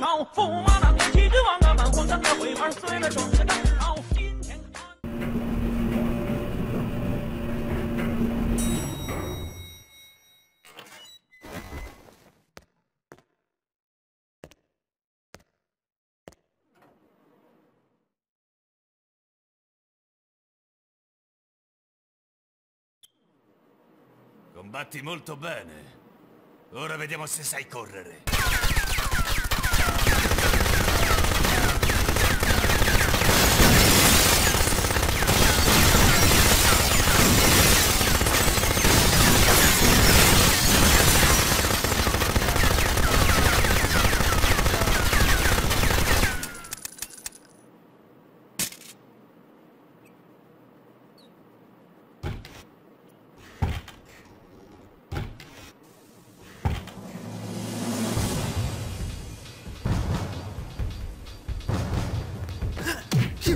朝，驸马郎骑着王啊，满皇上的回马随了双个张朝，金钱看。 Combatti molto bene. Ora vediamo se sai correre.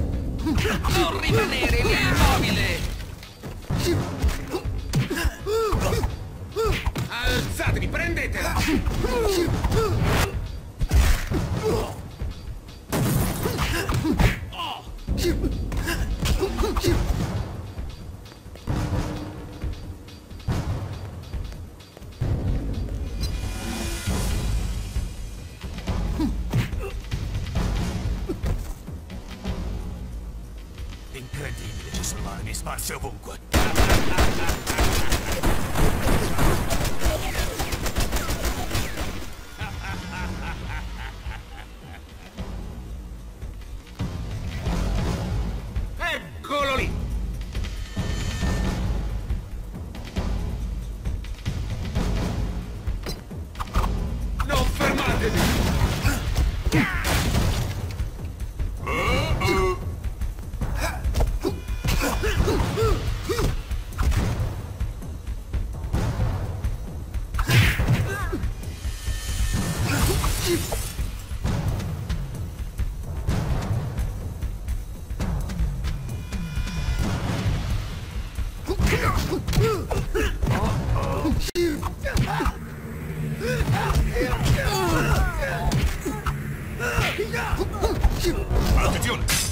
Non rimanere lì immobile! Alzatevi, prendetela! Incredibile, armi sparse ovunque. Eccolo lì! Non fermatevi! Отойдем!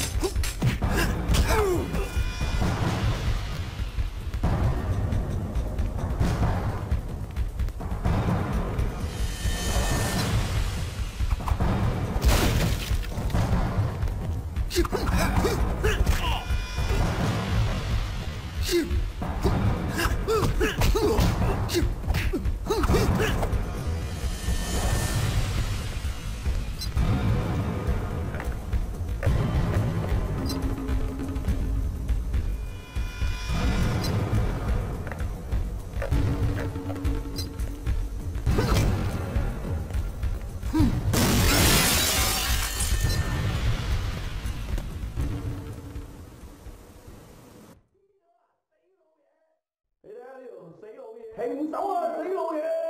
Shoot! 死老爷停手啊死老爷！